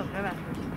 Oh, go.